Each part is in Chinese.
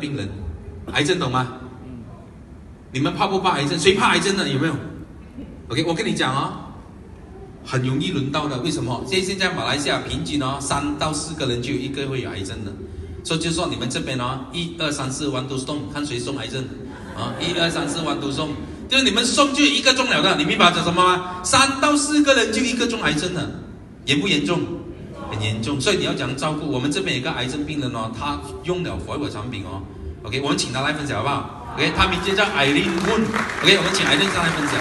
病人，癌症懂吗？你们怕不怕癌症？谁怕癌症的？有没有？OK，我跟你讲哦，很容易轮到的。为什么？现现在马来西亚平均哦，三到四个人就有一个会有癌症的。所以就说你们这边哦，一二三四万都送，看谁送癌症啊？一二三四万都送，就是你们送就一个中了的。你明白讲什么吗？三到四个人就一个中癌症的，严不严重？很严重。所以你要讲照顾。我们这边有一个癌症病人哦，他用了佛尔产品哦。OK，我们请他来分享好不好？OK，他名字叫艾琳温。OK，我们请艾琳上来分享。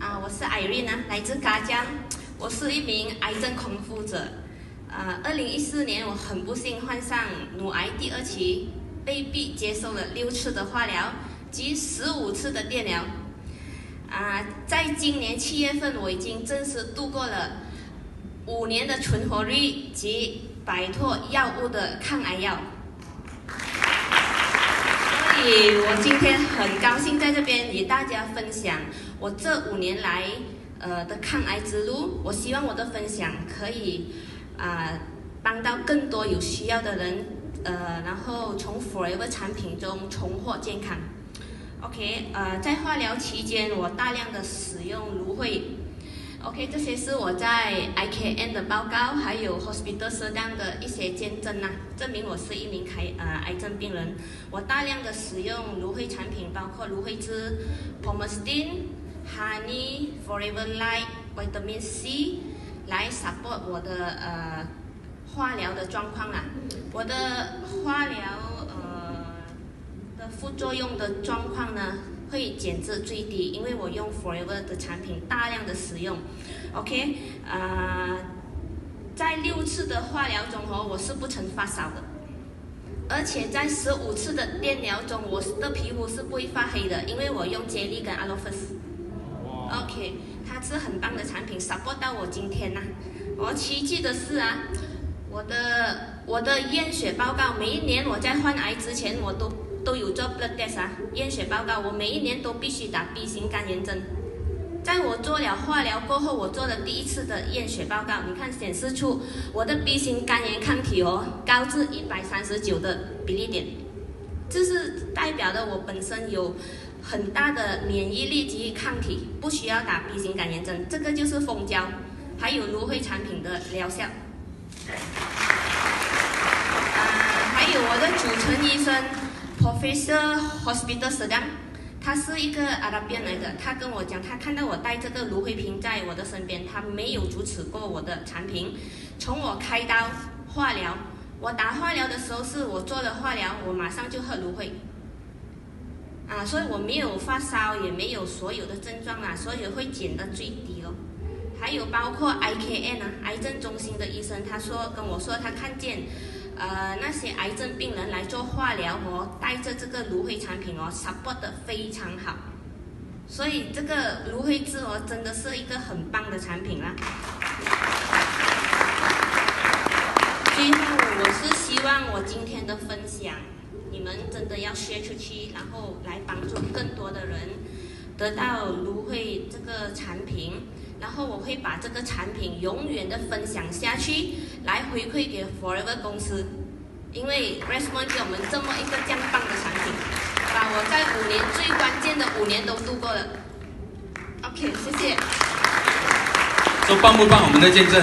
啊，我是艾琳啊，来自嘎江，我是一名癌症康复者。啊，二零一四年我很不幸患上乳癌第二期，被逼接受了六次的化疗及十五次的电疗。啊，在今年七月份，我已经正式度过了。五年的存活率及摆脱药物的抗癌药，所以我今天很高兴在这边与大家分享我这五年来呃的抗癌之路。我希望我的分享可以啊帮到更多有需要的人，呃，然后从 Forever 产品中重获健康。OK，呃，在化疗期间，我大量的使用芦荟。OK，这些是我在 IKN 的报告，还有 Hospital 适当的一些见证呐，证明我是一名癌呃癌症病人。我大量的使用芦荟产品，包括芦荟汁、p o m a s t i n Honey、Forever Light、Vitamin C，来 support 我的呃化疗的状况啦。我的化疗副作用的状况呢？会减至最低，因为我用 Forever 的产品大量的使用，OK，啊，在六次的化疗中哦，我是不曾发烧的，而且在十五次的电疗中，我的皮肤是不会发黑的，因为我用接力跟 a l o f s o k 它是很棒的产品，support 到我今天呐。我奇迹的是啊，我的我的验血报告，每一年我在患癌之前，我都。都有做 blood test 啊，验血报告。我每一年都必须打 B 型肝炎针。在我做了化疗过后，我做了第一次的验血报告，你看显示出我的 B 型肝炎抗体哦，高至一百三十九的比例点，这是代表的我本身有很大的免疫力及抗体，不需要打 B 型肝炎针。这个就是蜂胶，还有芦荟产品的疗效。啊，还有我的主诊医生。Professor Hospital sedan 他是一个阿拉伯来的。他跟我讲，他看到我带这个芦荟瓶在我的身边，他没有阻止过我的产品。从我开刀化疗，我打化疗的时候是我做了化疗，我马上就喝芦荟。啊，所以我没有发烧，也没有所有的症状啊，所以会减到最低哦。还有包括 IKN 啊，癌症中心的医生，他说跟我说他看见。呃，那些癌症病人来做化疗哦，带着这个芦荟产品哦，support 的非常好，所以这个芦荟汁哦，真的是一个很棒的产品啦。最后，我是希望我今天的分享，你们真的要 share 出去，然后来帮助更多的人得到芦荟这个产品。然后我会把这个产品永远的分享下去，来回馈给 Forever 公司，因为 Resmon 给我们这么一个这样棒的产品，把我在五年最关键的五年都度过了。OK，谢谢。说棒不棒？我们的见证。